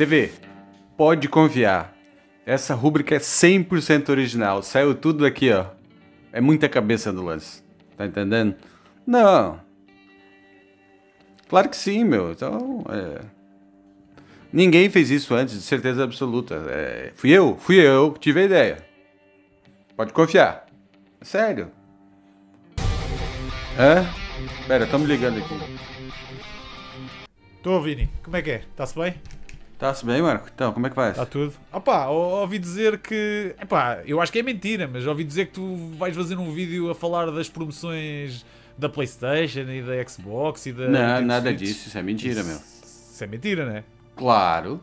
TV, pode confiar. Essa rúbrica é 100% original. Saiu tudo aqui, ó. É muita cabeça do lance. Tá entendendo? Não. Claro que sim, meu. Então, é... Ninguém fez isso antes, de certeza absoluta. É... Fui eu, fui eu que tive a ideia. Pode confiar. É sério. Hã? Pera, estamos ligando aqui. Estou, Vini. Como é que é? Está-se bem? Tá-se bem, Marco? Então, como é que vai? Está tudo. Ou- ouvi dizer que. Epá, eu acho que é mentira, mas ouvi dizer que tu vais fazer um vídeo a falar das promoções da Playstation e da Xbox e da. Não, nada Switch. disso. Isso é mentira, meu. Isso é mentira, né? Claro.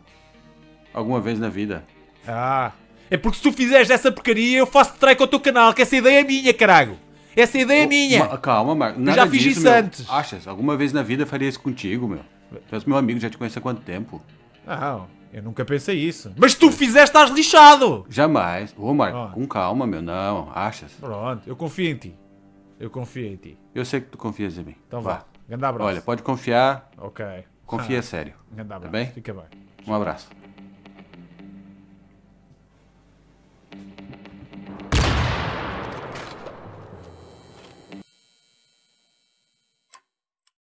Alguma vez na vida. Ah. É porque se tu fizeres essa porcaria, eu faço strike ao teu canal, que essa ideia é minha, caralho! Essa ideia é minha! Ma- calma, Marco. Nada já fiz disso, isso meu. antes. Achas? Alguma vez na vida eu faria isso contigo, meu. Tu és meu amigo, já te conheço há quanto tempo? Não, eu nunca pensei isso. Mas tu fizeste, estás lixado! Jamais. Ô, Marco, Ah. com calma, meu. Não, achas? Pronto, eu confio em ti. Eu confio em ti. Eu sei que tu confias em mim. Então vá. Grande abraço. Olha, pode confiar. Ok. Confia Ah, sério. Grande abraço. bem? Fica bem. Um abraço.